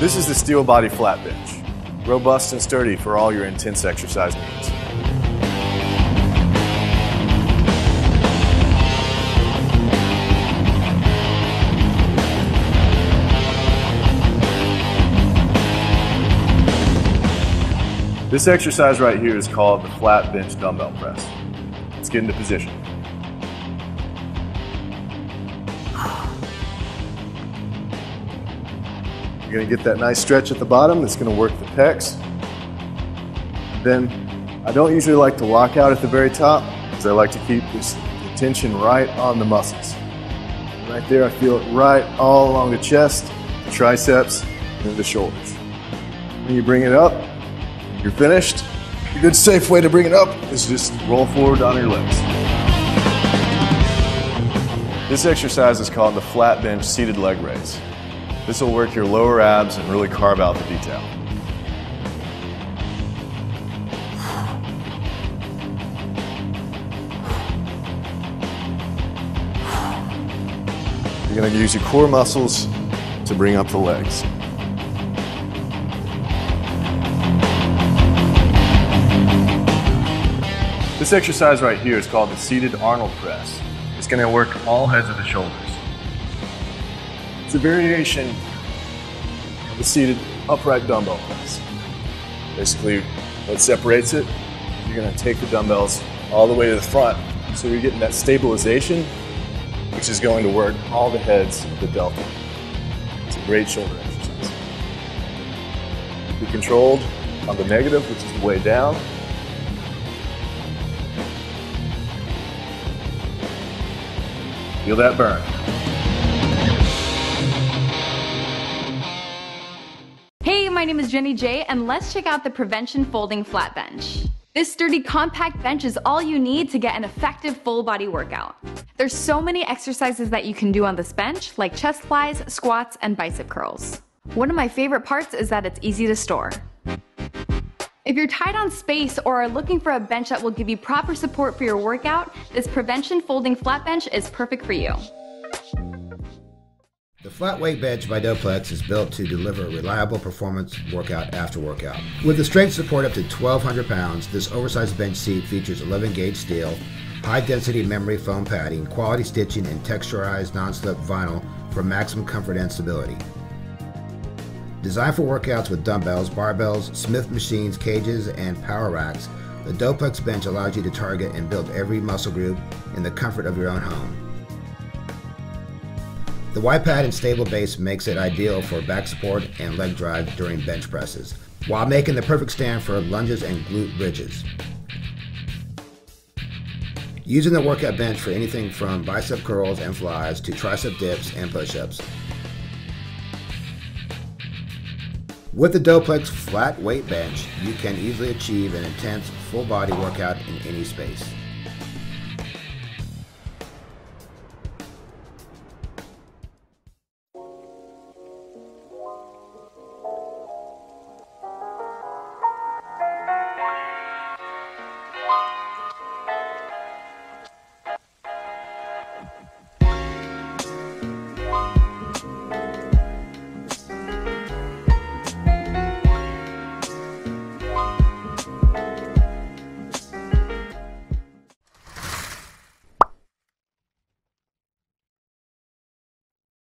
This is the Steelbody flat bench, robust and sturdy for all your intense exercise needs. This exercise right here is called the flat bench dumbbell press. Let's get into position. You're gonna get that nice stretch at the bottom. It's gonna work the pecs. Then I don't usually like to lock out at the very top because I like to keep this tension right on the muscles. Right there, I feel it right all along the chest, the triceps, and the shoulders. When you bring it up, you're finished. A good safe way to bring it up is just roll forward on your legs. This exercise is called the flat bench seated leg raise. This will work your lower abs and really carve out the detail. You're going to use your core muscles to bring up the legs. This exercise right here is called the seated Arnold press. It's going to work all heads of the shoulders. It's a variation of the seated upright dumbbell press. Basically, what separates it, you're going to take the dumbbells all the way to the front, so you're getting that stabilization, which is going to work all the heads of the delta. It's a great shoulder exercise. Be controlled on the negative, which is the way down, Feel that burn. Name is Jenny J, and let's check out the Prevention Folding Flat Bench. This sturdy compact bench is all you need to get an effective full body workout. There's so many exercises that you can do on this bench, like chest flies, squats, and bicep curls. One of my favorite parts is that it's easy to store. If you're tight on space or are looking for a bench that will give you proper support for your workout, this Prevention Folding Flat Bench is perfect for you. The flat weight bench by Doeplex is built to deliver a reliable performance workout after workout. With a strength support up to 1,200 pounds, this oversized bench seat features 11 gauge steel, high density memory foam padding, quality stitching, and texturized non slip vinyl for maximum comfort and stability. Designed for workouts with dumbbells, barbells, Smith machines, cages, and power racks, the Doeplex bench allows you to target and build every muscle group in the comfort of your own home. The wide pad and stable base makes it ideal for back support and leg drive during bench presses, while making the perfect stand for lunges and glute bridges. Using the workout bench for anything from bicep curls and flies to tricep dips and push-ups, With the Doeplex flat weight bench, you can easily achieve an intense full body workout in any space.